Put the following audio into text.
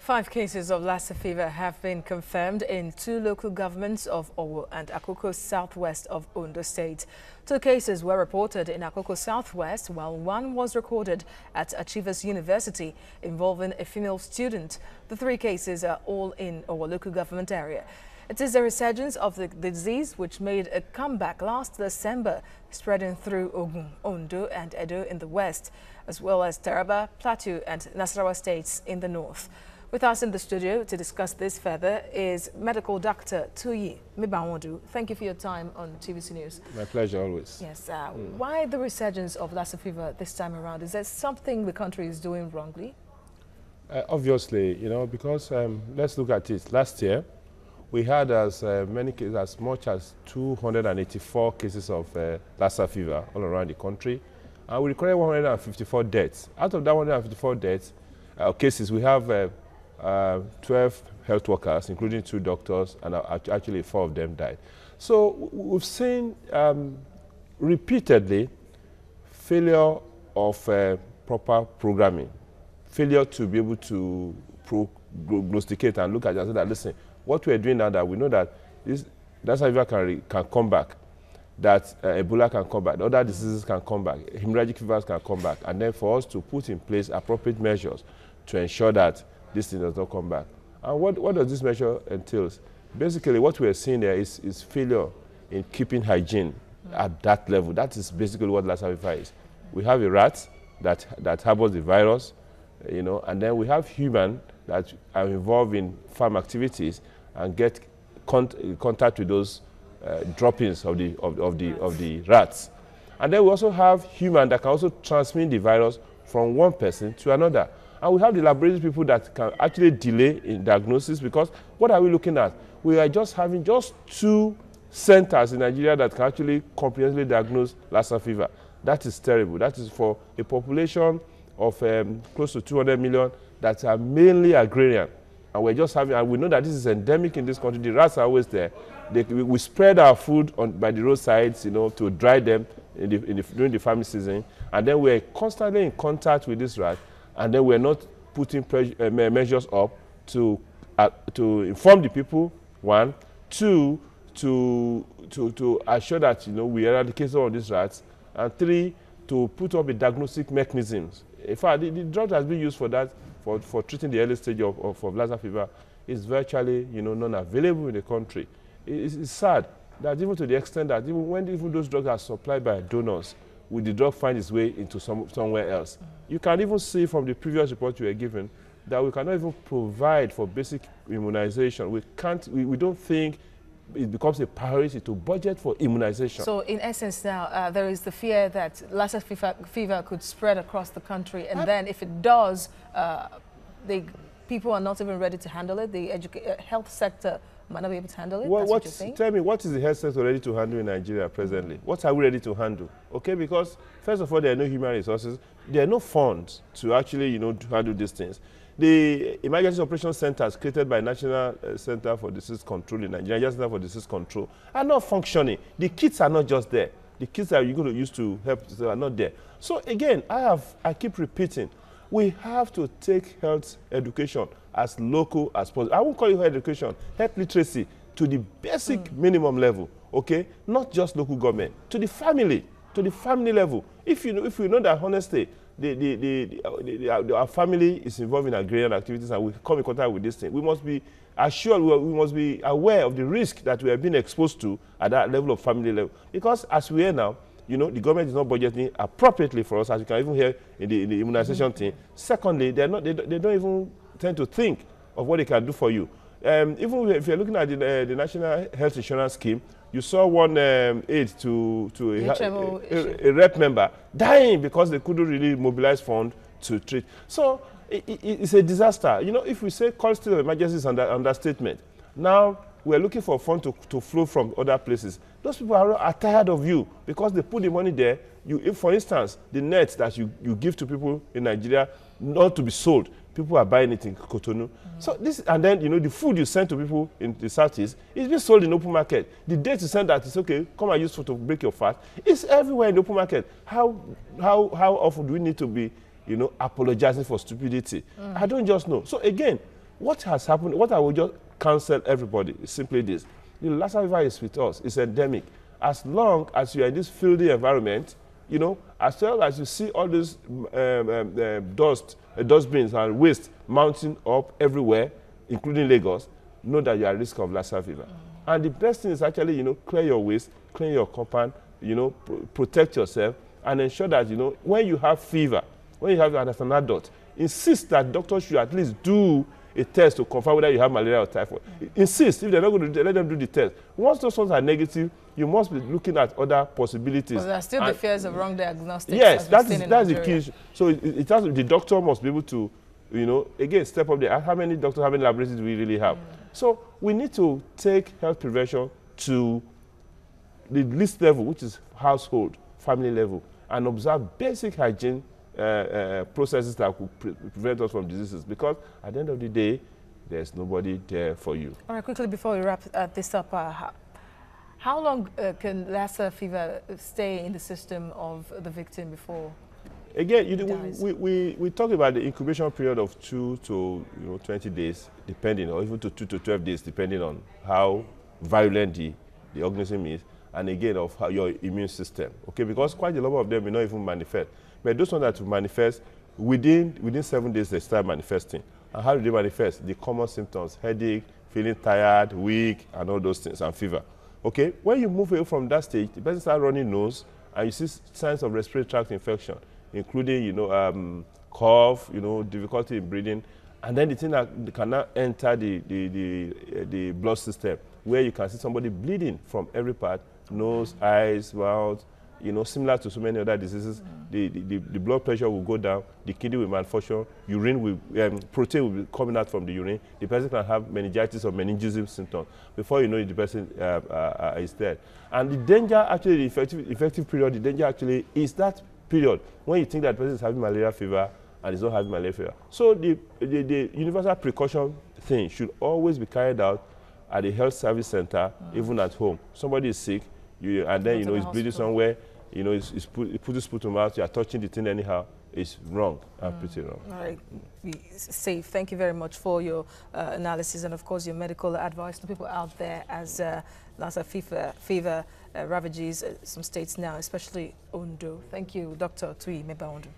Five cases of Lassa fever have been confirmed in two local governments of Owo and Akoko southwest of Ondo State. Two cases were reported in Akoko southwest, while one was recorded at Achievers University involving a female student. The three cases are all in Owo local government area. It is the resurgence of the disease which made a comeback last December, spreading through Ogun, Ondo and Edo in the west, as well as Taraba, Plateau and Nasarawa states in the north. With us in the studio to discuss this further is medical doctor Tuyi Mebawondu. Thank you for your time on TVC News. My pleasure, always. Yes. Uh, mm. Why the resurgence of Lassa fever this time around? Is there something the country is doing wrongly? Uh, obviously, you know, because um, let's look at it. Last year, we had as uh, many cases, as much as 284 cases of uh, Lassa fever all around the country. And we recorded 154 deaths. Out of that 154 deaths, uh, cases, we have uh, uh, 12 health workers, including two doctors, and actually four of them died. So we've seen um, repeatedly failure of uh, proper programming, failure to be able to prognosticate and look at and say that, listen, what we're doing now that we know that this, that's how can, can come back, that uh, Ebola can come back, other diseases can come back, hemorrhagic fevers can come back, and then for us to put in place appropriate measures to ensure that this thing does not come back. And what, what does this measure entails? Basically, what we are seeing there is, is failure in keeping hygiene at that level. That is basically what Lassa is. We have a rat that, that harbors the virus, you know, and then we have human that are involved in farm activities and get con contact with those uh, droppings of the, of, of, the, of the rats. And then we also have human that can also transmit the virus from one person to another. And we have the laboratory people that can actually delay in diagnosis because what are we looking at? We are just having just two centers in Nigeria that can actually comprehensively diagnose Lassa fever. That is terrible. That is for a population of um, close to 200 million that are mainly agrarian. And we're just having, and we know that this is endemic in this country. The rats are always there. They, we spread our food on, by the roadsides, you know, to dry them in the, in the, during the farming season. And then we're constantly in contact with this rat and then we're not putting uh, measures up to, uh, to inform the people, one. Two, to, to, to assure that you know, we eradicate all these rats. And three, to put up a diagnostic mechanisms. In fact, the, the drug has been used for that, for, for treating the early stage of, of, of Lassa fever, is virtually you know, non-available in the country. It's, it's sad that even to the extent that even when even those drugs are supplied by donors, will the drug find its way into some, somewhere else? You can even see from the previous report you were given that we cannot even provide for basic immunization. We can't, we, we don't think it becomes a priority to budget for immunization. So in essence now, uh, there is the fear that Lassa fever, fever, could spread across the country and then if it does, uh, they, people are not even ready to handle it. The uh, health sector might not be able to handle it? Well, what tell me, what is the health sector ready to handle in Nigeria presently? What are we ready to handle? Okay, because first of all, there are no human resources. There are no funds to actually, you know, to handle these things. The emergency operation centers created by National uh, Center for Disease Control in Nigeria, National Center for Disease Control, are not functioning. The kits are not just there. The kits that you're going to use to help are not there. So again, I have, I keep repeating, we have to take health education as local as possible. I won't call it health education, health literacy to the basic mm. minimum level, okay? Not just local government, to the family, to the family level. If you know, if we know that honestly, the, the, the, the, uh, the, our family is involved in agrarian activities and we come in contact with this thing, we must be assured, we, we must be aware of the risk that we are being exposed to at that level of family level. Because as we are now, you know, the government is not budgeting appropriately for us, as you can even hear in the, in the immunization mm -hmm. thing. Secondly, they're not, they, they don't even tend to think of what they can do for you. Um, even if you're looking at the, uh, the National Health Insurance Scheme, you saw one um, aide to, to a, a, a, a, rep member dying because they couldn't really mobilize funds to treat. So it, it, it's a disaster. You know, if we say call state of emergency is under, understatement, now we're looking for funds to, to flow from other places. Those people are, are tired of you because they put the money there. You, if, for instance, the nets that you, you give to people in Nigeria not to be sold, people are buying it in Cotonou. Mm -hmm. So this, and then, you know, the food you send to people in the southeast is being sold in open market. The date you send that is okay, come and use food to break your fast. It's everywhere in the open market. How, how, how often do we need to be, you know, apologizing for stupidity? Mm. I don't just know. So again, what has happened, what I will just counsel everybody It's simply this. The Lassa fever is with us, it's endemic. As long as you are in this filthy environment, you know, as well as you see all this um, um, uh, dust, uh, dustbins and waste mounting up everywhere, including Lagos, know that you are at risk of Lassa fever. Mm. And the best thing is actually, you know, clear your waste, clean your compound, you know, pr protect yourself, and ensure that, you know, when you have fever, when you have as an adult, insist that doctors should at least do a test to confirm whether you have malaria or typhoid. Mm. Insist, if they're not going to let them do the test. Once those ones are negative, you must be looking at other possibilities. But there are still and the fears of wrong diagnostics. Yes, that is, that's the key. So it, it has, the doctor must be able to, you know, again, step up there. How many doctors, how many laboratories do we really have? Mm. So we need to take health prevention to the least level, which is household, family level, and observe basic hygiene uh, uh, processes that could pre prevent us from diseases. Because at the end of the day, there's nobody there for you. All right, quickly before we wrap uh, this up, uh, how, long uh, can Lassa fever stay in the system of the victim before Again, you we, we, we talk about the incubation period of two to you know, 20 days, depending, or even to two to 12 days, depending on how violent the, the organism is, and again, of how your immune system. Okay, because quite a lot of them may not even manifest. But those ones that manifest, within, within seven days, they start manifesting. And how do they manifest? The common symptoms, headache, feeling tired, weak, and all those things, and fever. Okay, when you move away from that stage, the person starts running nose, and you see signs of respiratory tract infection including, you know, um, cough, you know, difficulty in breathing. And then the thing that can now enter the, the, the, uh, the blood system, where you can see somebody bleeding from every part, nose, eyes, mouth, you know, similar to so many other diseases, mm. the, the, the, blood pressure will go down, the kidney will malfunction, urine will, um, protein will be coming out from the urine. The person can have meningitis or meningism symptoms. Before you know it, the person uh, uh, uh, is dead. And the danger, actually, the effective, effective period, the danger actually is that period, when you think that person is having malaria fever and is not having malaria fever. So the, the, the universal precaution thing should always be carried out at the health service center, mm. even at home. Somebody is sick, you, and then, you know, he's bleeding somewhere, you know, he's, he's put, he put his foot to mouth, you are touching the thing anyhow, it's wrong, mm. pretty wrong. All right, safe. Thank you very much for your uh, analysis and, of course, your medical advice to people out there as uh, Lassa fever, fever uh, ravages uh, some states now, especially Ondo. Thank you, Dr. Tuyi Mebawondu.